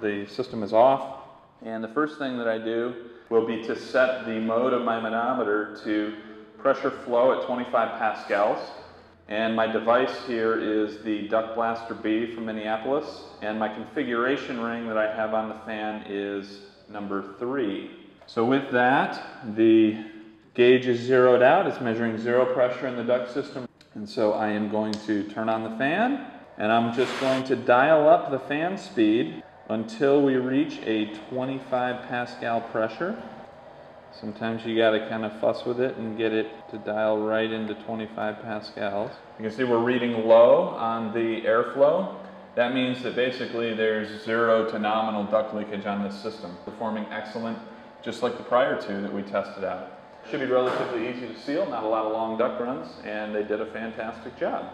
The system is off, and the first thing that I do will be to set the mode of my manometer to pressure flow at 25 pascals. And my device here is the Duct Blaster B from Minneapolis, and my configuration ring that I have on the fan is number three. So with that, the gauge is zeroed out. It's measuring zero pressure in the duct system. And so I am going to turn on the fan, and I'm just going to dial up the fan speed until we reach a 25 pascal pressure. Sometimes you got to kind of fuss with it and get it to dial right into 25 pascals. You can see we're reading low on the airflow. That means that basically there's zero to nominal duct leakage on this system. Performing excellent, just like the prior two that we tested out. Should be relatively easy to seal, not a lot of long duct runs, and they did a fantastic job.